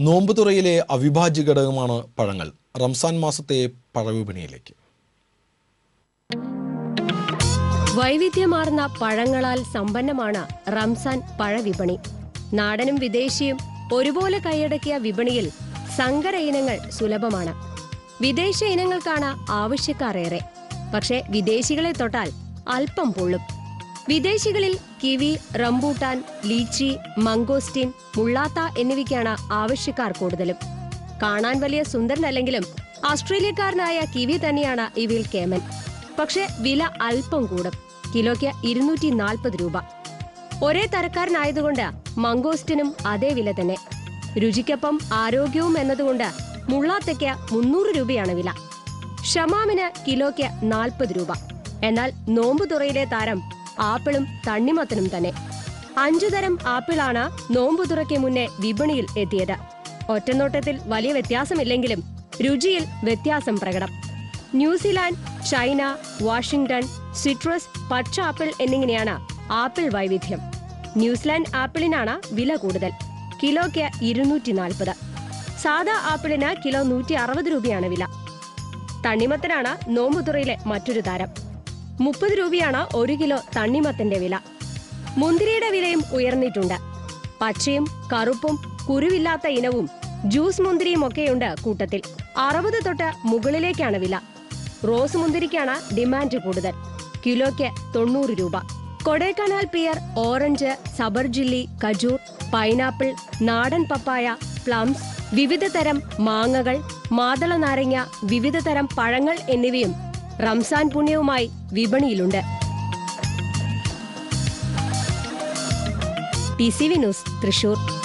നോമ്പുതുറയിലെ അവിഭാജ്യ ഘടകമാണ് പഴങ്ങൾ. റംസാൻ മാസത്തെ പഴവിപണിയിലേക്ക്. വൈവിധ്യമാർന്ന പഴങ്ങളാൽ സമ്പന്നമാണ് റംസാൻ പഴവിപണി. നാടനും വിദേശിയും ഒരുപോലെ കൈയടക്കിയ വിപണിയിൽ സങ്കര ഇനങ്ങൾ സുലഭമാണ്. വിദേശ ഇനങ്ങൾക്കാണ് ആവശ്യക്കാർ ഏറെ പക്ഷേ വിദേശികളെ തൊട്ടാൽ അല്പം പൊള്ളും. വിദേശികളിൽ കിവി റംബൂട്ടാൻ ലീച്ചി മംഗോസ്റ്റിൻ മുള്ളാത്ത എന്നിവയ്ക്കാണ് ആവശ്യക്കാർ കൂടുതലും. കാണാൻ വലിയ സുന്ദരനല്ലെങ്കിലും ഓസ്ട്രേലിയക്കാരനായ കിവി തന്നെയാണ് ഇവയിൽ കേമൻ. പക്ഷെ വില അല്പം കൂടും. കിലോയ്ക്ക് ഇരുന്നൂറ്റി നാൽപ്പത് രൂപ. ഒരേ തരക്കാരനായതുകൊണ്ട് മംഗോസ്റ്റിനും അതേ വില തന്നെ. രുചിക്കൊപ്പം ആരോഗ്യവും എന്നതുകൊണ്ട് മുള്ളാത്തയ്ക്ക് മുന്നൂറ് രൂപയാണ് വില. ഷമാമിന് കിലോയ്ക്ക് നാൽപ്പത് രൂപ. എന്നാൽ നോമ്പുതുറയിലെ താരം ആപ്പിളും തണ്ണിമത്തനും തന്നെ. അഞ്ചു തരം ആപ്പിളാണ് നോമ്പുതുറയ്ക്ക് മുന്നേ വിപണിയിൽ എത്തിയത്. ഒറ്റനോട്ടത്തിൽ വലിയ വ്യത്യാസമില്ലെങ്കിലും രുചിയിൽ വ്യത്യാസം പ്രകടം. New Zealand China Washington citrus പച്ച ആപ്പിൾ എന്നിങ്ങനെയാണ് ആപ്പിൾ വൈവിധ്യം. ന്യൂസിലാൻഡ് ആപ്പിളിനാണ് വില കൂടുതൽ കിലോയ്ക്ക് ഇരുന്നൂറ്റി നാൽപ്പത് സാധാ ആപ്പിളിന് കിലോ നൂറ്റി അറുപത് രൂപയാണ് വില. തണ്ണിമത്തനാണ് നോമ്പുതുറയിലെ മറ്റൊരു താരം. മുപ്പത് രൂപയാണ് ഒരു കിലോ തണ്ണിമത്തന്റെ വില. മുന്തിരിയുടെ വിലയും ഉയർന്നിട്ടുണ്ട്. പച്ചയും കറുപ്പും കുരുവില്ലാത്ത ഇനവും ജ്യൂസ് മുന്തിരിയും ഒക്കെയുണ്ട് കൂട്ടത്തിൽ. അറുപത് തൊട്ട് മുകളിലേക്കാണ് വില. റോസ് മുന്തിരിക്കാണ് ഡിമാൻഡ് കൂടുതൽ. കിലോയ്ക്ക് തൊണ്ണൂറ് രൂപ. കൊടൈക്കനാൽ പിയർ ഓറഞ്ച് സബർജില്ലി കജൂർ പൈനാപ്പിൾ നാടൻ പപ്പായ പ്ലംസ് വിവിധ തരം മാങ്ങകൾ മാതള നാരങ്ങ വിവിധ തരം പഴങ്ങൾ എന്നിവയും റംസാൻ പുണ്യവുമായി വിപണിയിലുണ്ട്. T C news Thrissur.